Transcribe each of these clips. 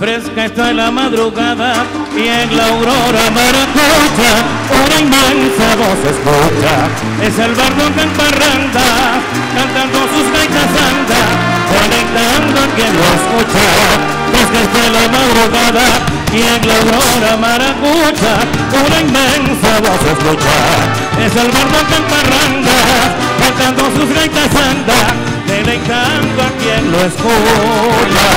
Fresca está la madrugada y en la aurora maracucha una inmensa voz escucha. Es el bardo que en cantando sus gaitas anda, conectando a quien lo escucha. Y en la aurora maracucha una inmensa voz escucha. Es el bardo que en parranda, cantando sus gaitas anda, deleitando a quien lo escucha.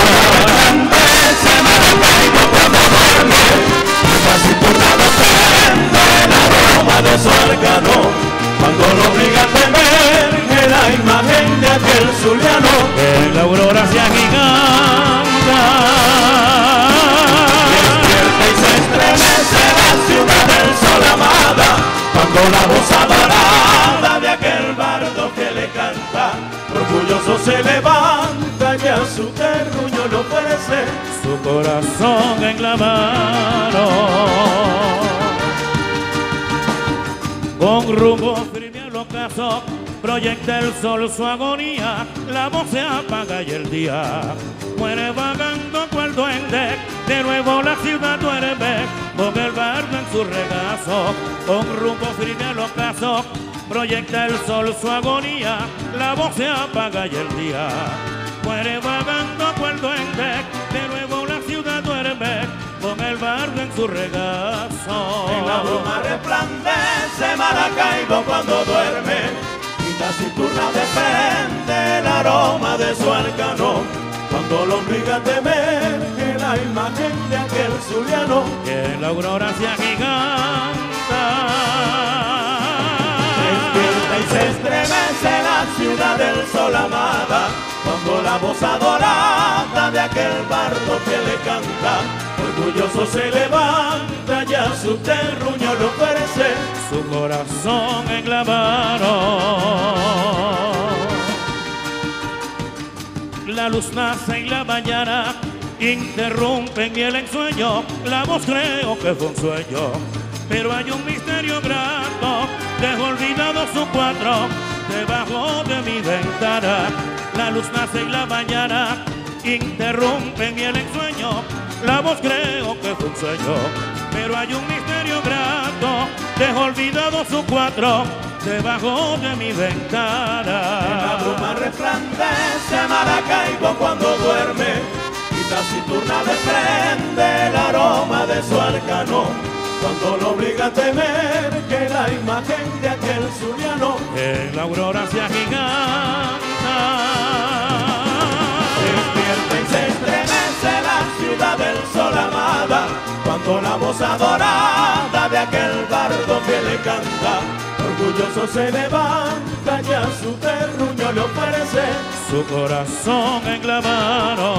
La voz adorada de aquel bardo que le canta. Orgulloso se levanta y a su terruño lo ofrece su corazón en la mano. Con rumbo firme al ocaso, proyecta el sol su agonía, la voz se apaga y el día muere vagando cual su regazo, con rumbo firme al ocaso, proyecta el sol su agonía, la voz se apaga y el día muere vagando cual duende, de nuevo la ciudad duerme, con el barco en su regazo. En la bruma resplandece Maracaibo cuando duerme y taciturna de frente el aroma de su arcano cuando lo obliga a temer que la imagen de aquel zuliano que la aurora se se estremece la ciudad del sol amada cuando la voz adorada de aquel bardo que le canta orgulloso se levanta y a su terruño lo ofrece su corazón en la mano. La luz nace en la mañana, interrumpe en el ensueño, la voz creo que fue un sueño, pero hay un misterio grato, dejo olvidado su cuadro debajo de mi ventana. La luz nace en la mañana, interrumpe en el ensueño, la voz creo que fue un sueño, pero hay un misterio grato, dejo olvidado su cuadro debajo de mi ventana. En la bruma resplandece Maracaibo cuando duerme y taciturna de frente el aroma de su arcano. Cuando lo obliga a temer que la imagen de aquel zuliano en la aurora se agiganta. Despierta y se estremece la ciudad del sol amada cuando la voz adorada de aquel bardo que le canta orgulloso se levanta y a su terruño le ofrece su corazón en la mano.